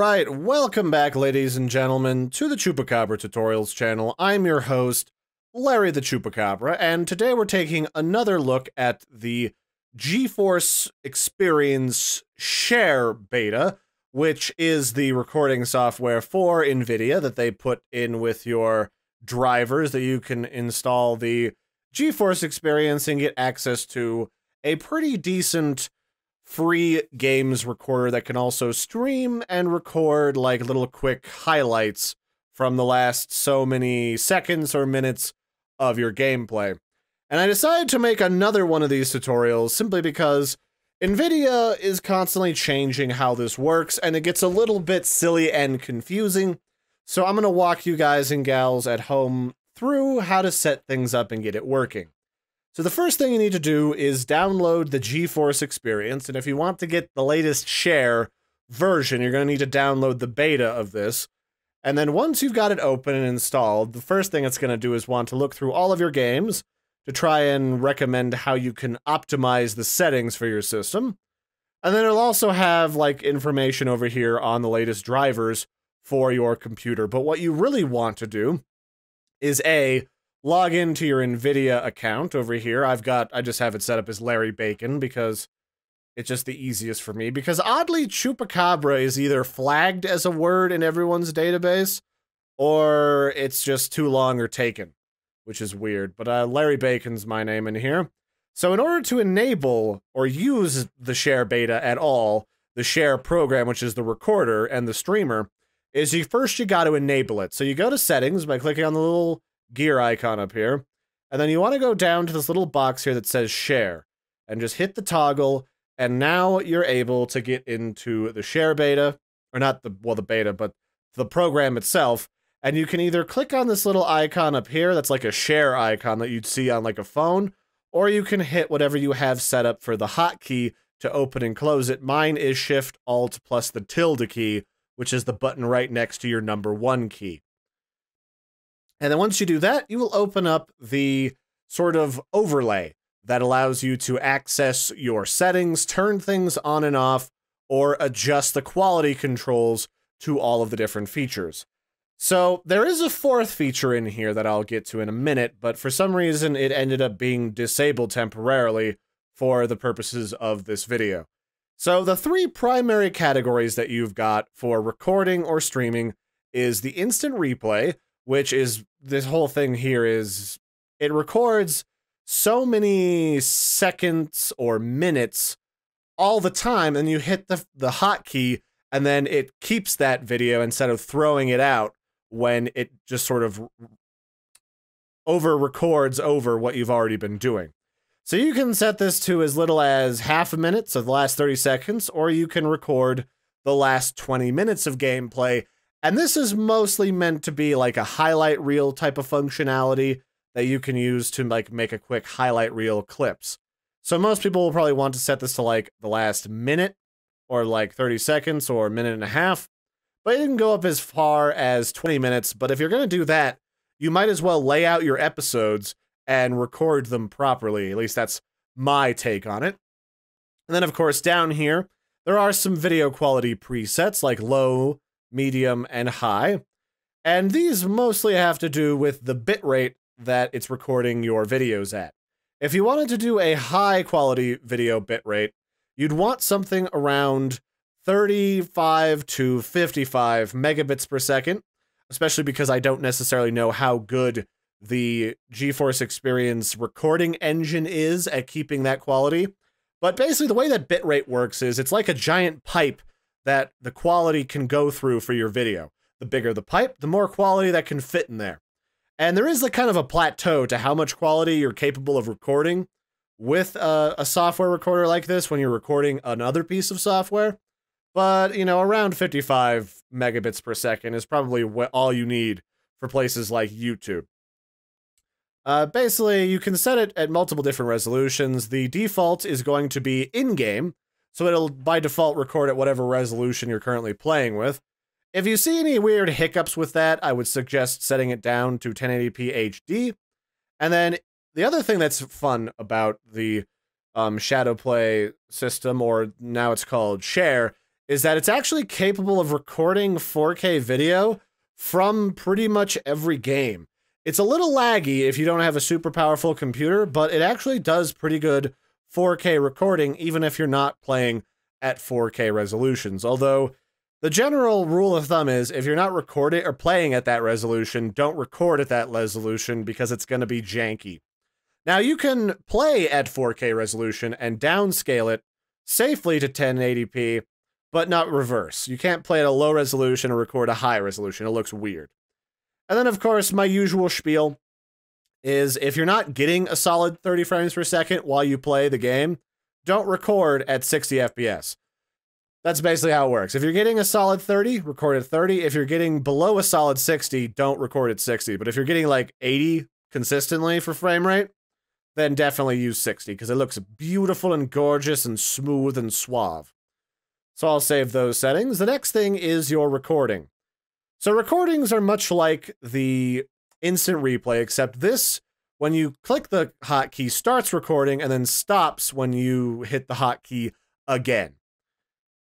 right, welcome back, ladies and gentlemen, to the Chupacabra Tutorials channel. I'm your host, Larry the Chupacabra, and today we're taking another look at the GeForce Experience Share Beta, which is the recording software for NVIDIA that they put in with your drivers that you can install the GeForce Experience and get access to a pretty decent free games recorder that can also stream and record like little quick highlights from the last so many seconds or minutes of your gameplay. And I decided to make another one of these tutorials simply because NVIDIA is constantly changing how this works and it gets a little bit silly and confusing. So I'm going to walk you guys and gals at home through how to set things up and get it working. So the first thing you need to do is download the GeForce experience, and if you want to get the latest share version, you're going to need to download the beta of this. And then once you've got it open and installed, the first thing it's going to do is want to look through all of your games to try and recommend how you can optimize the settings for your system. And then it'll also have like information over here on the latest drivers for your computer. But what you really want to do is A, log into your NVIDIA account over here. I've got, I just have it set up as Larry Bacon because it's just the easiest for me. Because oddly, Chupacabra is either flagged as a word in everyone's database or it's just too long or taken, which is weird. But uh, Larry Bacon's my name in here. So in order to enable or use the share beta at all, the share program, which is the recorder and the streamer, is you first you got to enable it. So you go to settings by clicking on the little gear icon up here. And then you want to go down to this little box here that says share and just hit the toggle. And now you're able to get into the share beta or not the, well, the beta, but the program itself. And you can either click on this little icon up here that's like a share icon that you'd see on like a phone, or you can hit whatever you have set up for the hotkey to open and close it. Mine is Shift Alt plus the tilde key, which is the button right next to your number one key. And then once you do that, you will open up the sort of overlay that allows you to access your settings, turn things on and off, or adjust the quality controls to all of the different features. So there is a fourth feature in here that I'll get to in a minute, but for some reason it ended up being disabled temporarily for the purposes of this video. So the three primary categories that you've got for recording or streaming is the instant replay, which is this whole thing here is it records so many seconds or minutes all the time and you hit the the hotkey and then it keeps that video instead of throwing it out when it just sort of over records over what you've already been doing. So you can set this to as little as half a minute, so the last 30 seconds, or you can record the last 20 minutes of gameplay and this is mostly meant to be like a highlight reel type of functionality that you can use to like make a quick highlight reel clips. So most people will probably want to set this to like the last minute or like 30 seconds or a minute and a half. But it can go up as far as 20 minutes. But if you're going to do that, you might as well lay out your episodes and record them properly. At least that's my take on it. And then, of course, down here, there are some video quality presets like low, medium, and high. And these mostly have to do with the bitrate that it's recording your videos at. If you wanted to do a high quality video bitrate, you'd want something around 35 to 55 megabits per second, especially because I don't necessarily know how good the GeForce Experience recording engine is at keeping that quality. But basically, the way that bitrate works is it's like a giant pipe that the quality can go through for your video. The bigger the pipe, the more quality that can fit in there. And there is a kind of a plateau to how much quality you're capable of recording with a, a software recorder like this when you're recording another piece of software. But, you know, around 55 megabits per second is probably what, all you need for places like YouTube. Uh, basically, you can set it at multiple different resolutions. The default is going to be in-game, so it'll by default record at whatever resolution you're currently playing with. If you see any weird hiccups with that, I would suggest setting it down to 1080p HD. And then the other thing that's fun about the um, ShadowPlay system, or now it's called Share, is that it's actually capable of recording 4K video from pretty much every game. It's a little laggy if you don't have a super powerful computer, but it actually does pretty good 4K recording, even if you're not playing at 4K resolutions. Although, the general rule of thumb is if you're not recording or playing at that resolution, don't record at that resolution because it's going to be janky. Now, you can play at 4K resolution and downscale it safely to 1080p, but not reverse. You can't play at a low resolution or record a high resolution. It looks weird. And then, of course, my usual spiel is if you're not getting a solid 30 frames per second while you play the game, don't record at 60 FPS. That's basically how it works. If you're getting a solid 30, record at 30. If you're getting below a solid 60, don't record at 60. But if you're getting like 80 consistently for frame rate, then definitely use 60 because it looks beautiful and gorgeous and smooth and suave. So I'll save those settings. The next thing is your recording. So recordings are much like the instant replay, except this, when you click the hotkey, starts recording and then stops when you hit the hotkey again.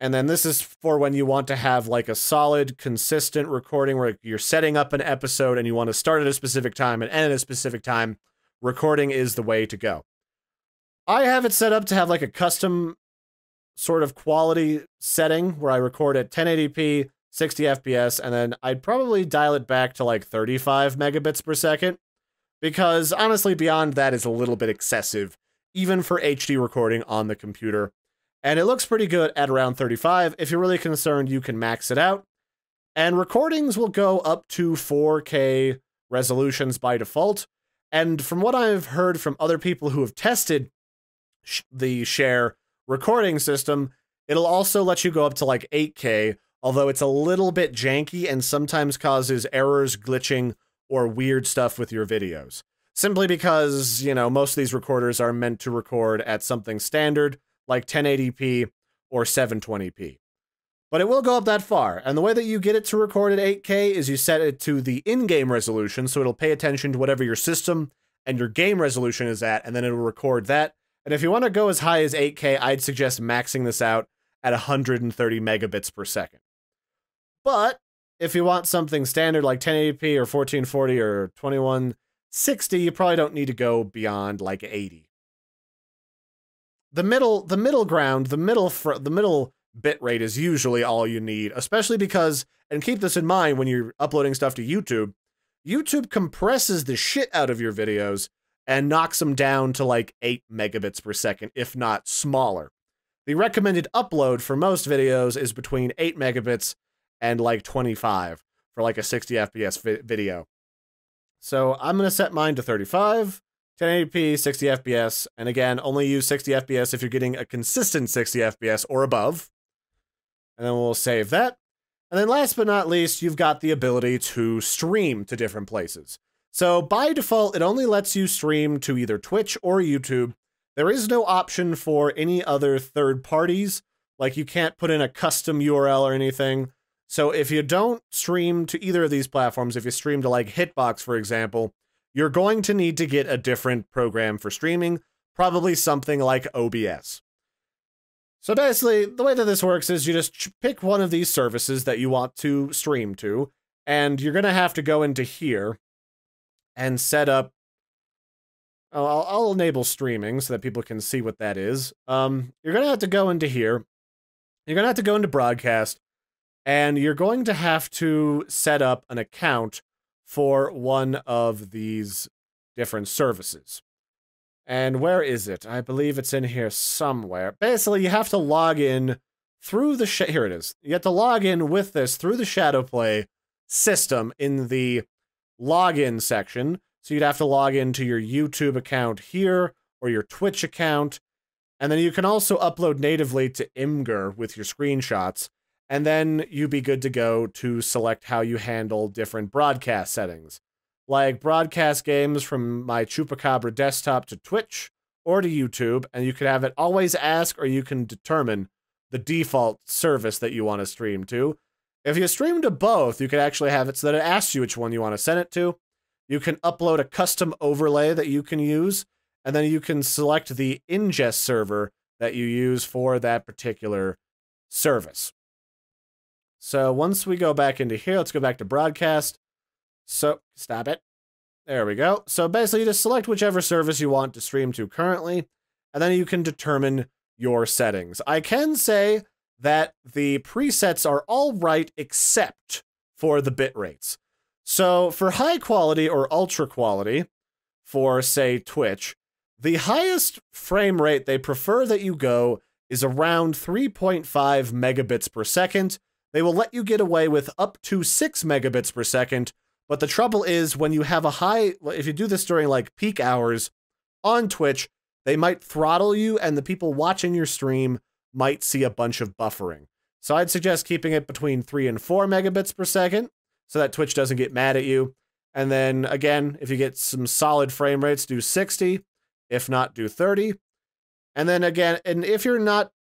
And then this is for when you want to have like a solid, consistent recording where you're setting up an episode and you want to start at a specific time and end at a specific time. Recording is the way to go. I have it set up to have like a custom sort of quality setting where I record at 1080p 60 FPS, and then I'd probably dial it back to like 35 megabits per second, because honestly, beyond that is a little bit excessive, even for HD recording on the computer. And it looks pretty good at around 35. If you're really concerned, you can max it out. And recordings will go up to 4K resolutions by default. And from what I've heard from other people who have tested the Share recording system, it'll also let you go up to like 8K, although it's a little bit janky and sometimes causes errors, glitching, or weird stuff with your videos. Simply because, you know, most of these recorders are meant to record at something standard, like 1080p or 720p. But it will go up that far, and the way that you get it to record at 8K is you set it to the in-game resolution, so it'll pay attention to whatever your system and your game resolution is at, and then it'll record that. And if you want to go as high as 8K, I'd suggest maxing this out at 130 megabits per second. But if you want something standard like 1080p or 1440 or 2160, you probably don't need to go beyond like 80. The middle the middle ground, the middle fr- the middle bit rate is usually all you need, especially because and keep this in mind when you're uploading stuff to YouTube, YouTube compresses the shit out of your videos and knocks them down to like 8 megabits per second, if not smaller. The recommended upload for most videos is between 8 megabits and like 25 for like a 60 FPS vi video. So I'm going to set mine to 35, 1080p, 60 FPS, and again, only use 60 FPS if you're getting a consistent 60 FPS or above. And then we'll save that. And then last but not least, you've got the ability to stream to different places. So by default, it only lets you stream to either Twitch or YouTube. There is no option for any other third parties. Like you can't put in a custom URL or anything. So if you don't stream to either of these platforms, if you stream to like Hitbox, for example, you're going to need to get a different program for streaming, probably something like OBS. So basically, the way that this works is you just pick one of these services that you want to stream to, and you're going to have to go into here and set up. I'll, I'll enable streaming so that people can see what that is. Um, you're going to have to go into here. You're going to have to go into broadcast and you're going to have to set up an account for one of these different services. And where is it? I believe it's in here somewhere. Basically, you have to log in through the here it is. You have to log in with this through the Shadowplay system in the login section. So you'd have to log into your YouTube account here or your Twitch account. And then you can also upload natively to Imgur with your screenshots and then you'd be good to go to select how you handle different broadcast settings, like broadcast games from my Chupacabra desktop to Twitch or to YouTube, and you can have it always ask or you can determine the default service that you want to stream to. If you stream to both, you can actually have it so that it asks you which one you want to send it to. You can upload a custom overlay that you can use, and then you can select the ingest server that you use for that particular service. So once we go back into here, let's go back to broadcast. So stop it. There we go. So basically, you just select whichever service you want to stream to currently, and then you can determine your settings. I can say that the presets are all right except for the bit rates. So for high quality or ultra quality, for say Twitch, the highest frame rate they prefer that you go is around 3.5 megabits per second. They will let you get away with up to 6 megabits per second, but the trouble is when you have a high, if you do this during like peak hours on Twitch, they might throttle you and the people watching your stream might see a bunch of buffering. So I'd suggest keeping it between 3 and 4 megabits per second so that Twitch doesn't get mad at you. And then again, if you get some solid frame rates, do 60. If not, do 30. And then again, and if you're not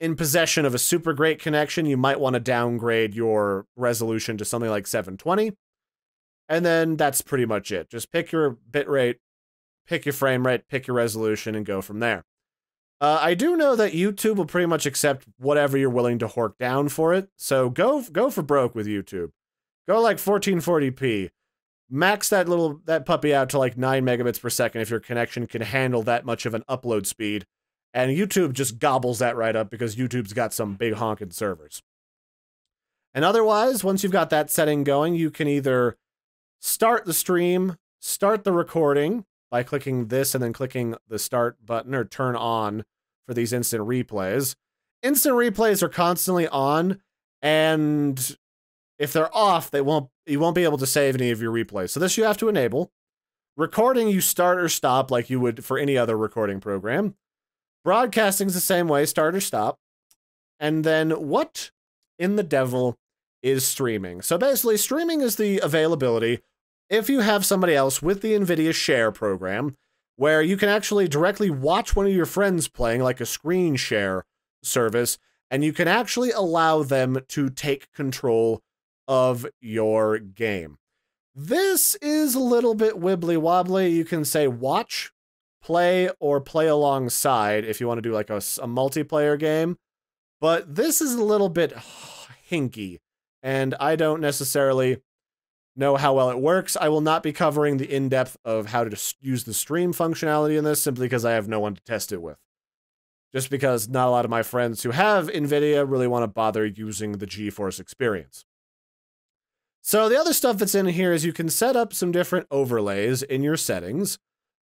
in possession of a super great connection, you might want to downgrade your resolution to something like 720. And then that's pretty much it. Just pick your bitrate, pick your frame rate, pick your resolution, and go from there. Uh, I do know that YouTube will pretty much accept whatever you're willing to hork down for it. So go go for broke with YouTube. Go like 1440p. Max that little that puppy out to like 9 megabits per second if your connection can handle that much of an upload speed. And YouTube just gobbles that right up because YouTube's got some big honking servers. And otherwise, once you've got that setting going, you can either start the stream, start the recording by clicking this and then clicking the start button or turn on for these instant replays. Instant replays are constantly on, and if they're off, they won't you won't be able to save any of your replays. So this you have to enable. Recording you start or stop like you would for any other recording program. Broadcasting's the same way, start or stop. And then what in the devil is streaming? So basically streaming is the availability if you have somebody else with the NVIDIA Share program, where you can actually directly watch one of your friends playing, like a screen share service, and you can actually allow them to take control of your game. This is a little bit wibbly wobbly. You can say watch, play, or play alongside if you want to do like a, a multiplayer game. But this is a little bit hinky, and I don't necessarily know how well it works. I will not be covering the in depth of how to use the stream functionality in this simply because I have no one to test it with. Just because not a lot of my friends who have NVIDIA really want to bother using the GeForce experience. So, the other stuff that's in here is you can set up some different overlays in your settings.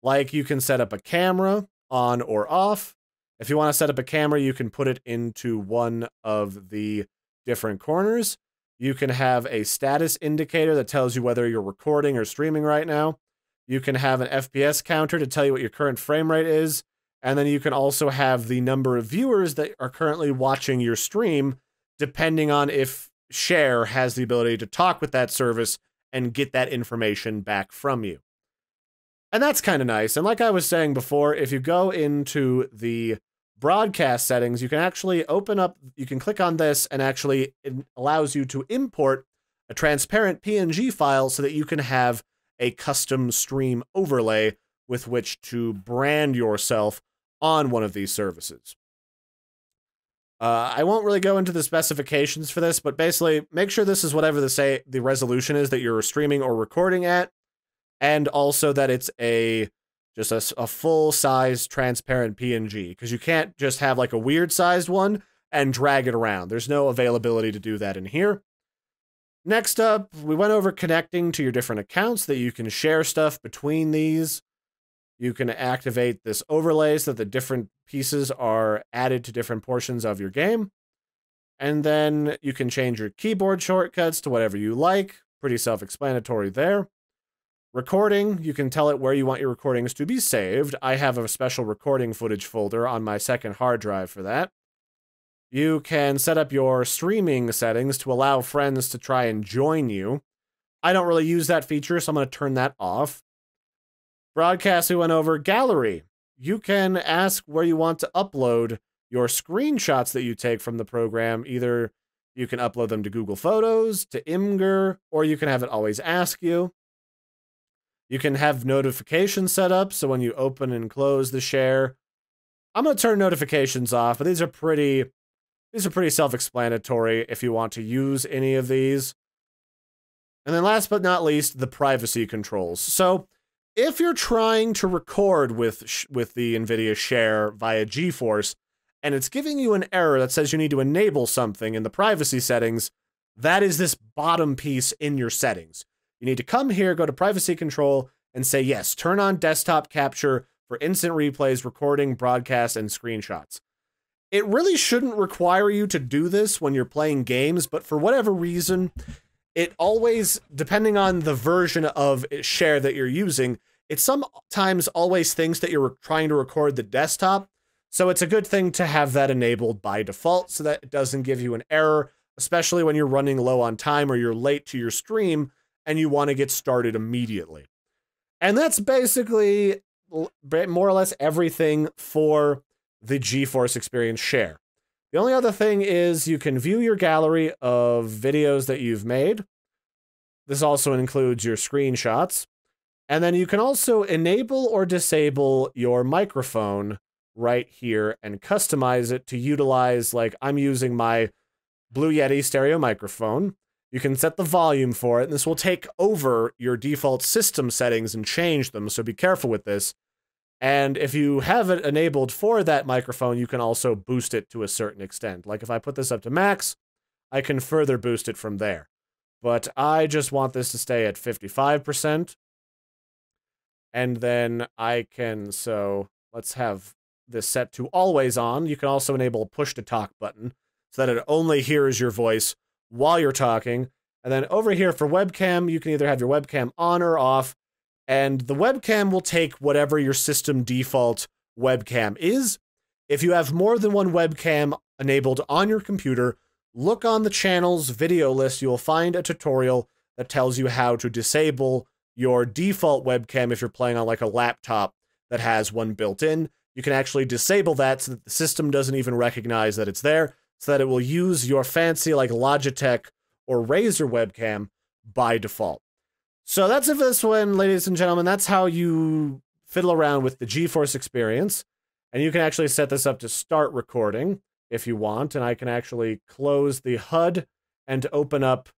Like you can set up a camera on or off. If you want to set up a camera, you can put it into one of the different corners. You can have a status indicator that tells you whether you're recording or streaming right now. You can have an FPS counter to tell you what your current frame rate is. And then you can also have the number of viewers that are currently watching your stream, depending on if Share has the ability to talk with that service and get that information back from you. And that's kind of nice. And like I was saying before, if you go into the broadcast settings, you can actually open up, you can click on this and actually it allows you to import a transparent PNG file so that you can have a custom stream overlay with which to brand yourself on one of these services. Uh, I won't really go into the specifications for this, but basically make sure this is whatever the say the resolution is that you're streaming or recording at, and also that it's a just a, a full size transparent PNG because you can't just have like a weird sized one and drag it around. There's no availability to do that in here. Next up, we went over connecting to your different accounts that you can share stuff between these. You can activate this overlay so that the different pieces are added to different portions of your game. And then you can change your keyboard shortcuts to whatever you like. Pretty self explanatory there. Recording, you can tell it where you want your recordings to be saved. I have a special recording footage folder on my second hard drive for that. You can set up your streaming settings to allow friends to try and join you. I don't really use that feature, so I'm going to turn that off. Broadcast, we went over gallery. You can ask where you want to upload your screenshots that you take from the program. Either you can upload them to Google Photos, to Imgur, or you can have it always ask you. You can have notifications set up so when you open and close the share, I'm going to turn notifications off, but these are pretty These are pretty self-explanatory if you want to use any of these. And then last but not least, the privacy controls. So if you're trying to record with with the NVIDIA Share via GeForce, and it's giving you an error that says you need to enable something in the privacy settings, that is this bottom piece in your settings. You need to come here, go to privacy control, and say, yes, turn on desktop capture for instant replays, recording, broadcasts, and screenshots. It really shouldn't require you to do this when you're playing games, but for whatever reason, it always, depending on the version of share that you're using, it sometimes always thinks that you're trying to record the desktop. So it's a good thing to have that enabled by default so that it doesn't give you an error, especially when you're running low on time or you're late to your stream and you want to get started immediately. And that's basically more or less everything for the GeForce Experience Share. The only other thing is you can view your gallery of videos that you've made. This also includes your screenshots. And then you can also enable or disable your microphone right here and customize it to utilize, like I'm using my Blue Yeti stereo microphone. You can set the volume for it, and this will take over your default system settings and change them, so be careful with this. And if you have it enabled for that microphone, you can also boost it to a certain extent. Like if I put this up to max, I can further boost it from there. But I just want this to stay at 55%. And then I can, so let's have this set to always on. You can also enable a push to talk button so that it only hears your voice while you're talking. And then over here for webcam, you can either have your webcam on or off and the webcam will take whatever your system default webcam is. If you have more than one webcam enabled on your computer, look on the channel's video list. You will find a tutorial that tells you how to disable your default webcam if you're playing on like a laptop that has one built in. You can actually disable that so that the system doesn't even recognize that it's there, so that it will use your fancy like Logitech or Razer webcam by default. So that's it for this one, ladies and gentlemen. That's how you fiddle around with the GeForce experience. And you can actually set this up to start recording if you want. And I can actually close the HUD and open up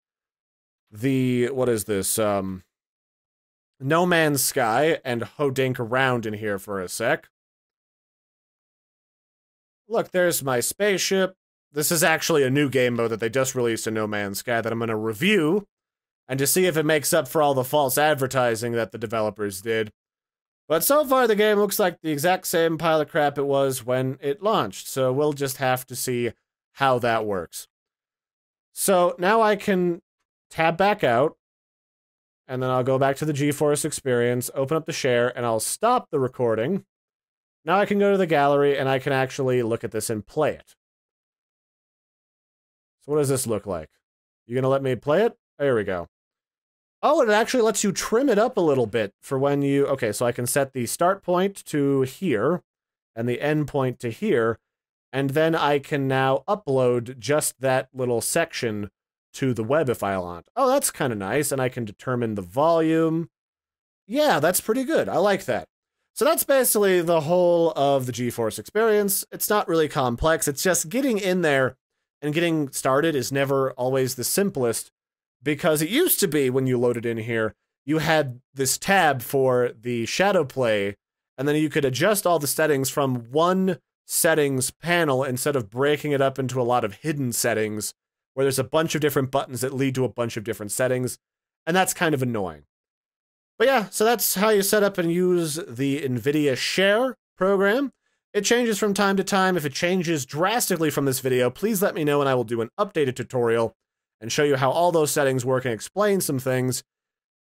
the, what is this? Um, no Man's Sky and hodink around in here for a sec. Look, there's my spaceship. This is actually a new game mode that they just released in No Man's Sky that I'm going to review and to see if it makes up for all the false advertising that the developers did. But so far, the game looks like the exact same pile of crap it was when it launched, so we'll just have to see how that works. So now I can tab back out, and then I'll go back to the GeForce experience, open up the share, and I'll stop the recording. Now I can go to the gallery, and I can actually look at this and play it. So what does this look like? You gonna let me play it? There we go. Oh, it actually lets you trim it up a little bit for when you... Okay, so I can set the start point to here and the end point to here, and then I can now upload just that little section to the web if I want. Oh, that's kind of nice, and I can determine the volume. Yeah, that's pretty good. I like that. So that's basically the whole of the GeForce experience. It's not really complex. It's just getting in there and getting started is never always the simplest because it used to be when you loaded in here, you had this tab for the shadow play, and then you could adjust all the settings from one settings panel instead of breaking it up into a lot of hidden settings where there's a bunch of different buttons that lead to a bunch of different settings, and that's kind of annoying. But yeah, so that's how you set up and use the NVIDIA Share program. It changes from time to time. If it changes drastically from this video, please let me know and I will do an updated tutorial and show you how all those settings work and explain some things.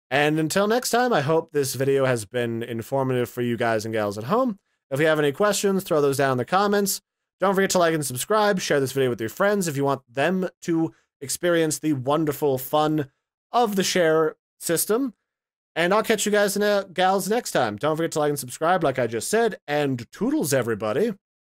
And until next time, I hope this video has been informative for you guys and gals at home. If you have any questions, throw those down in the comments. Don't forget to like and subscribe. Share this video with your friends if you want them to experience the wonderful fun of the share system. And I'll catch you guys and gals next time. Don't forget to like and subscribe, like I just said. And toodles, everybody.